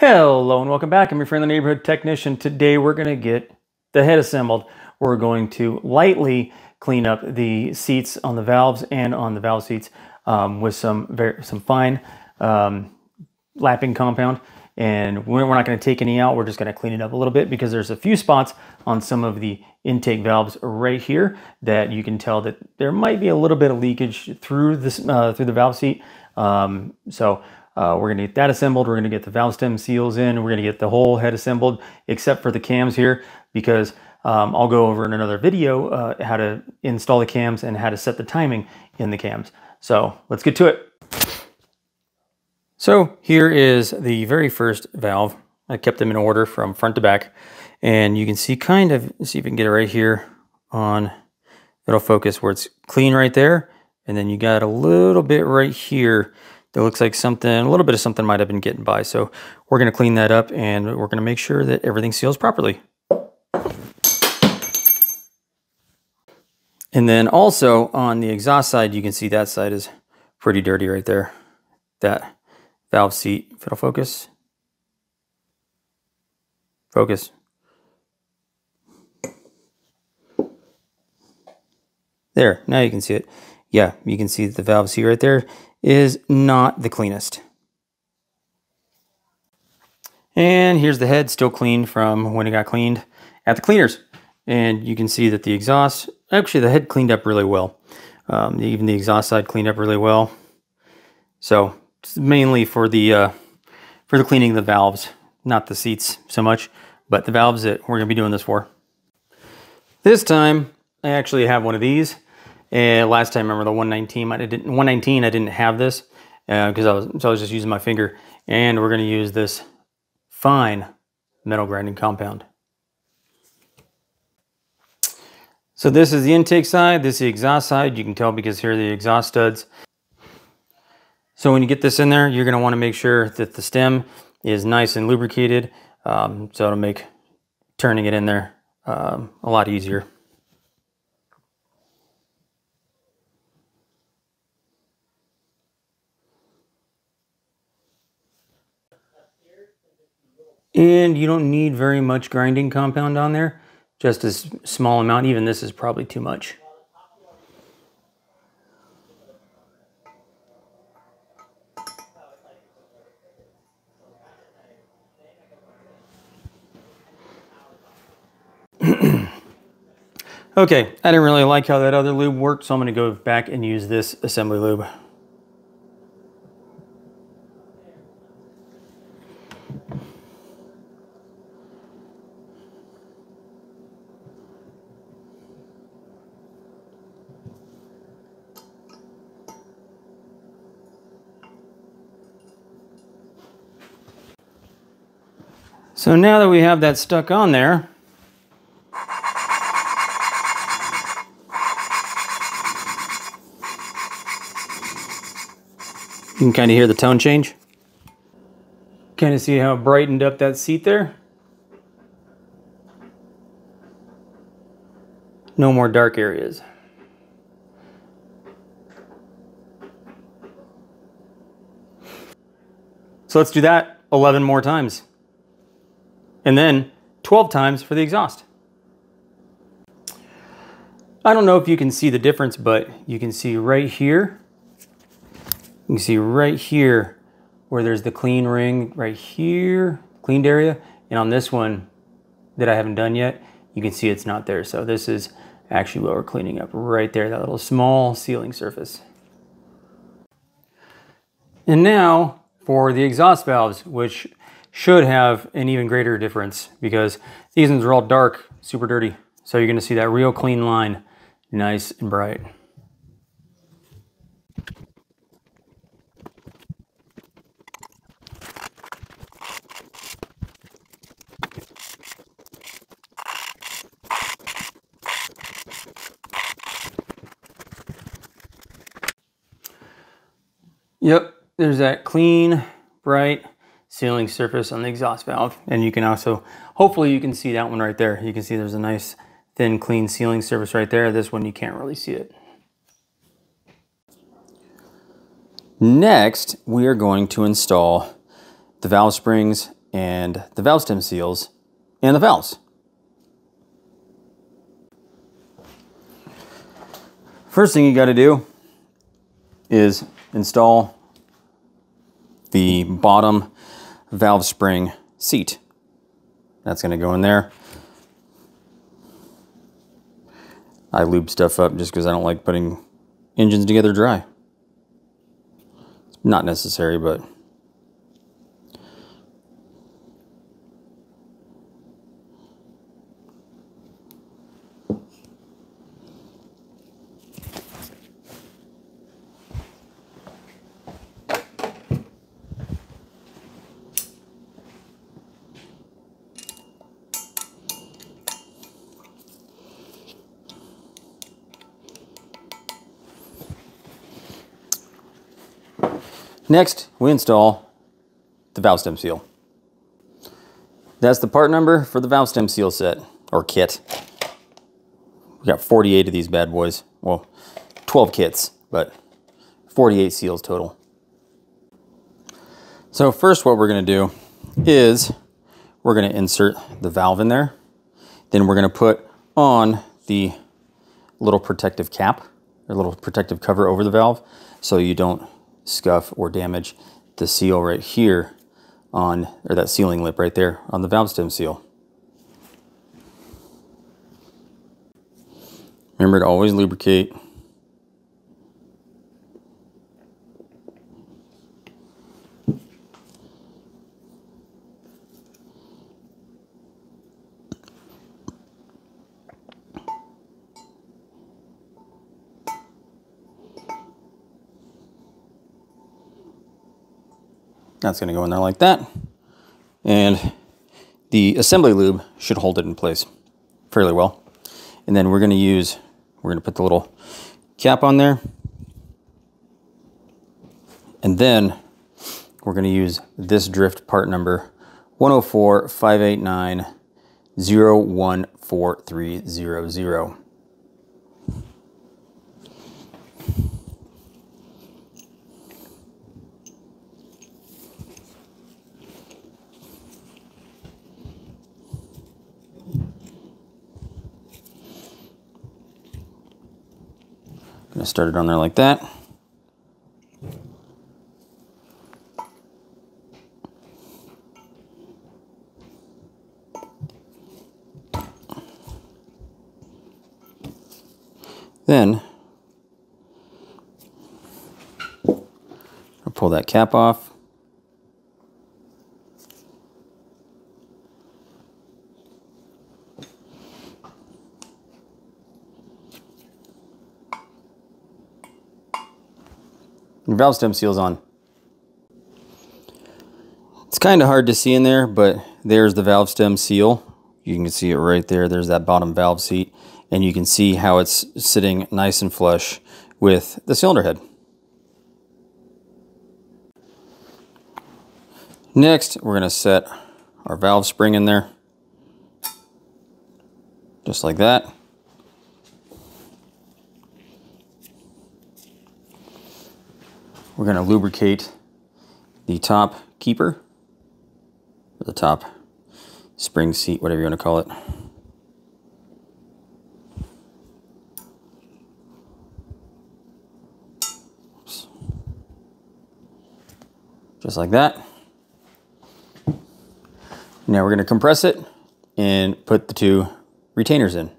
Hello and welcome back. I'm your friend, the neighborhood technician. Today we're going to get the head assembled. We're going to lightly clean up the seats on the valves and on the valve seats um, with some very some fine um, lapping compound. And we're not going to take any out. We're just going to clean it up a little bit because there's a few spots on some of the intake valves right here that you can tell that there might be a little bit of leakage through this uh, through the valve seat. Um, so uh, we're gonna get that assembled. We're gonna get the valve stem seals in. We're gonna get the whole head assembled except for the cams here because um, I'll go over in another video uh, how to install the cams and how to set the timing in the cams. So let's get to it. So here is the very first valve. I kept them in order from front to back. And you can see kind of, see if we can get it right here on, it'll focus where it's clean right there. And then you got a little bit right here that looks like something, a little bit of something might have been getting by. So we're going to clean that up and we're going to make sure that everything seals properly. And then also on the exhaust side, you can see that side is pretty dirty right there. That valve seat, if it'll focus. Focus. There, now you can see it. Yeah, you can see the valve seat right there is not the cleanest. And here's the head still clean from when it got cleaned at the cleaners. And you can see that the exhaust, actually the head cleaned up really well. Um, even the exhaust side cleaned up really well. So mainly for the uh, for the cleaning of the valves, not the seats so much, but the valves that we're gonna be doing this for. This time, I actually have one of these. And last time, remember the 119, I didn't 119, I didn't have this because uh, I was so I was just using my finger. And we're going to use this fine metal grinding compound. So this is the intake side, this is the exhaust side. You can tell because here are the exhaust studs. So when you get this in there, you're going to want to make sure that the stem is nice and lubricated. Um, so it'll make turning it in there um, a lot easier. And you don't need very much grinding compound on there, just a small amount. Even this is probably too much. okay, I didn't really like how that other lube worked, so I'm gonna go back and use this assembly lube. So now that we have that stuck on there, you can kind of hear the tone change. Kind of see how it brightened up that seat there. No more dark areas. So let's do that 11 more times and then 12 times for the exhaust. I don't know if you can see the difference, but you can see right here, you can see right here where there's the clean ring right here, cleaned area. And on this one that I haven't done yet, you can see it's not there. So this is actually what we're cleaning up right there, that little small sealing surface. And now for the exhaust valves, which should have an even greater difference because these ones are all dark, super dirty. So you're gonna see that real clean line, nice and bright. Yep, there's that clean, bright, sealing surface on the exhaust valve. And you can also, hopefully you can see that one right there. You can see there's a nice thin clean sealing surface right there. This one you can't really see it. Next, we are going to install the valve springs and the valve stem seals and the valves. First thing you got to do is install the bottom valve spring seat. That's going to go in there. I lube stuff up just because I don't like putting engines together dry. It's not necessary, but Next, we install the valve stem seal. That's the part number for the valve stem seal set, or kit. We got 48 of these bad boys. Well, 12 kits, but 48 seals total. So first what we're gonna do is we're gonna insert the valve in there. Then we're gonna put on the little protective cap, or little protective cover over the valve so you don't scuff or damage the seal right here on, or that sealing lip right there on the valve stem seal. Remember to always lubricate. That's going to go in there like that. And the assembly lube should hold it in place fairly well. And then we're going to use, we're going to put the little cap on there. And then we're going to use this drift part number 104 589 014300. Gonna start it on there like that. Then I'll pull that cap off. Your valve stem seal's on. It's kind of hard to see in there, but there's the valve stem seal. You can see it right there. There's that bottom valve seat. And you can see how it's sitting nice and flush with the cylinder head. Next, we're going to set our valve spring in there. Just like that. We're going to lubricate the top keeper, or the top spring seat, whatever you want to call it. Just like that. Now we're going to compress it and put the two retainers in.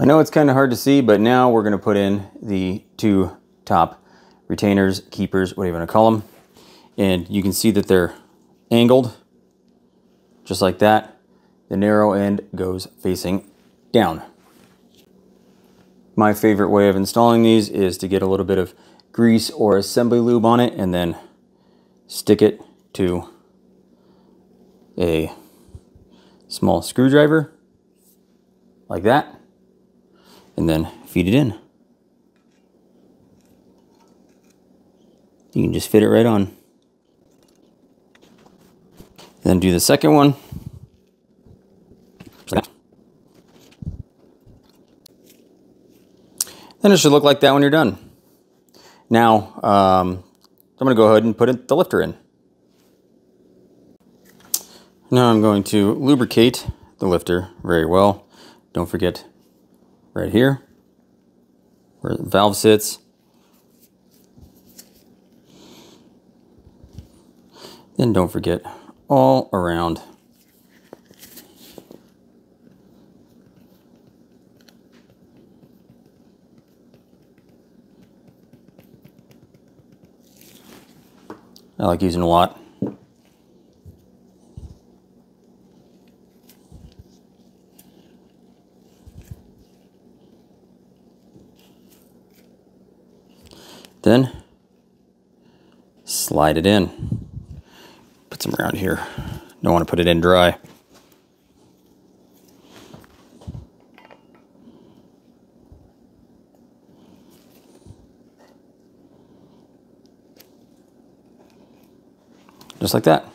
I know it's kind of hard to see, but now we're going to put in the two top retainers, keepers, whatever you want to call them. And you can see that they're angled, just like that. The narrow end goes facing down. My favorite way of installing these is to get a little bit of grease or assembly lube on it and then stick it to a small screwdriver like that and then feed it in. You can just fit it right on. Then do the second one. Then it should look like that when you're done. Now, um, I'm going to go ahead and put the lifter in. Now I'm going to lubricate the lifter very well. Don't forget right here where the valve sits. Then don't forget all around I like using a lot. Then slide it in. Put some around here. Don't want to put it in dry. Just like that.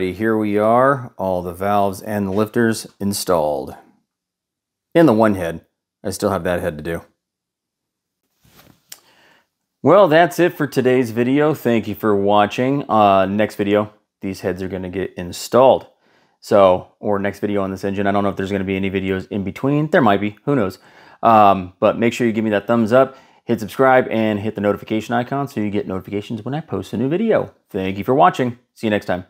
Alrighty, here we are. All the valves and the lifters installed. In the one head. I still have that head to do. Well, that's it for today's video. Thank you for watching. Uh, next video, these heads are going to get installed. So, or next video on this engine. I don't know if there's going to be any videos in between. There might be. Who knows? Um, but make sure you give me that thumbs up, hit subscribe, and hit the notification icon so you get notifications when I post a new video. Thank you for watching. See you next time.